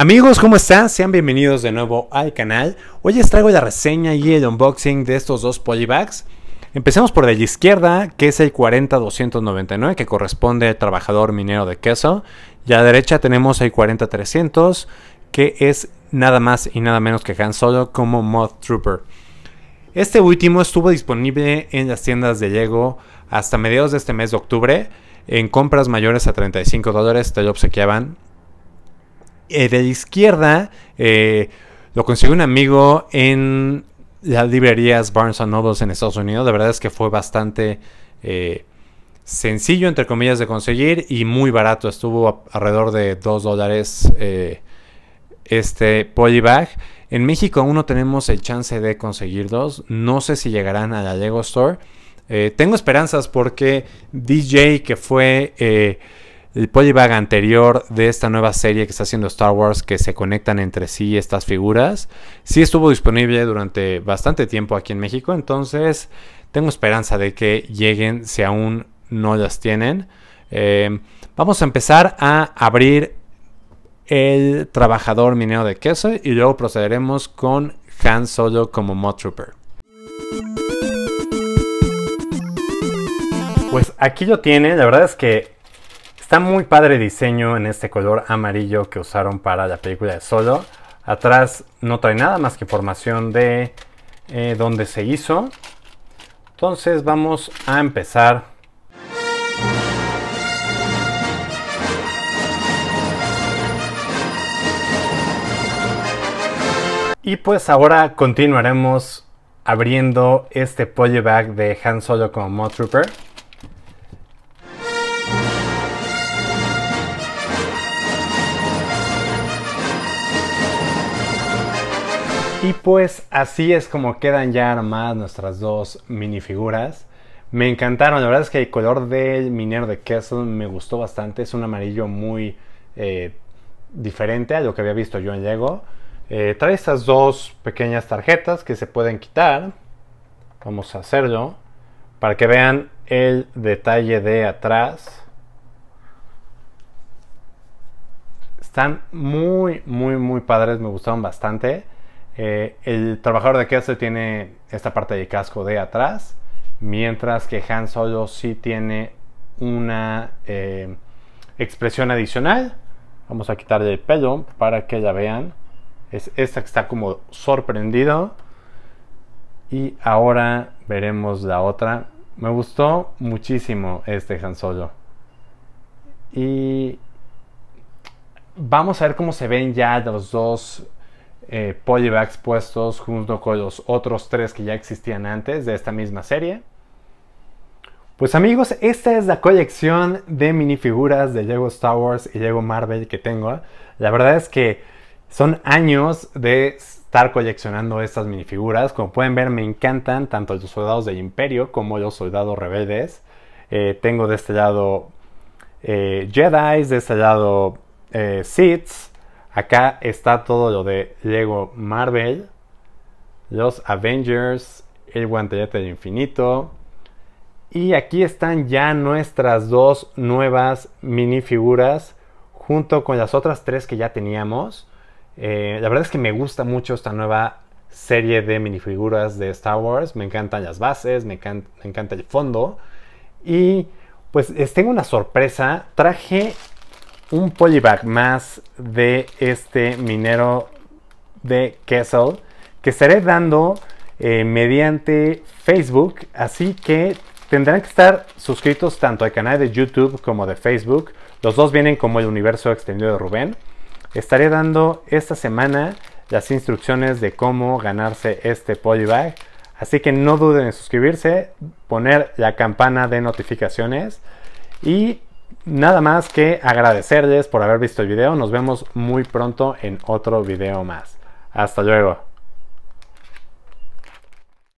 Amigos, ¿cómo están? Sean bienvenidos de nuevo al canal. Hoy les traigo la reseña y el unboxing de estos dos polybags. Empecemos por de la izquierda, que es el 40299, que corresponde al trabajador minero de queso. Y a la derecha tenemos el 40300, que es nada más y nada menos que Han Solo como Moth Trooper. Este último estuvo disponible en las tiendas de Lego hasta mediados de este mes de octubre. En compras mayores a 35 dólares te lo obsequiaban eh, de la izquierda eh, lo consiguió un amigo en las librerías Barnes Nobles en Estados Unidos. La verdad es que fue bastante eh, sencillo, entre comillas, de conseguir y muy barato. Estuvo alrededor de 2 dólares este polybag. En México aún no tenemos el chance de conseguirlos. No sé si llegarán a la Lego Store. tengo esperanzas porque DJ, que fue el polybag anterior de esta nueva serie que está haciendo Star Wars, que se conectan entre sí estas figuras, sí estuvo disponible durante bastante tiempo aquí en México, entonces tengo esperanza de que lleguen si aún no las tienen. Em, vamos a empezar a abrir el trabajador minero de queso y luego procederemos con Han Solo como Mod Trooper. Pues aquí lo tiene, la verdad es que Está muy padre diseño en este color amarillo que usaron para la película de Solo. Atrás no trae nada más que información de eh, dónde se hizo. Entonces vamos a empezar. Y pues ahora continuaremos abriendo este polybag de Han Solo como Mod Trooper. Y pues así es como quedan ya armadas nuestras dos minifiguras. Me encantaron, la verdad es que el color del minero de Kessel me gustó bastante. Es un amarillo muy eh, diferente a lo que había visto yo en Lego. Eh, trae estas dos pequeñas tarjetas que se pueden quitar. Vamos a hacerlo para que vean el detalle de atrás. Están muy, muy, muy padres, me gustaron bastante. Eh, el trabajador de queso tiene esta parte de casco de atrás, mientras que Han Solo sí tiene una eh, expresión adicional. Vamos a quitarle el pelo para que la vean. Es esta que está como sorprendido. Y ahora veremos la otra. Me gustó muchísimo este Han Solo. Y vamos a ver cómo se ven ya los dos eh, polybags puestos junto con los otros tres que ya existían antes de esta misma serie. Pues amigos, esta es la colección de minifiguras de Lego Star Wars y Lego Marvel que tengo. La verdad es que son años de estar coleccionando estas minifiguras. Como pueden ver, me encantan tanto los soldados del Imperio como los soldados rebeldes. Eh, tengo de este lado eh, Jedi, de este lado eh, Siths, Acá está todo lo de Lego Marvel, los Avengers, el guantelete del infinito. Y aquí están ya nuestras dos nuevas minifiguras junto con las otras tres que ya teníamos. Eh, la verdad es que me gusta mucho esta nueva serie de minifiguras de Star Wars. Me encantan las bases, me, me encanta el fondo. Y pues les tengo una sorpresa. Traje un polybag más de este minero de Kessel que estaré dando eh, mediante Facebook. Así que tendrán que estar suscritos tanto al canal de YouTube como de Facebook. Los dos vienen como el universo extendido de Rubén. Estaré dando esta semana las instrucciones de cómo ganarse este polybag. Así que no duden en suscribirse, poner la campana de notificaciones y nada más que agradecerles por haber visto el video. Nos vemos muy pronto en otro video más. Hasta luego.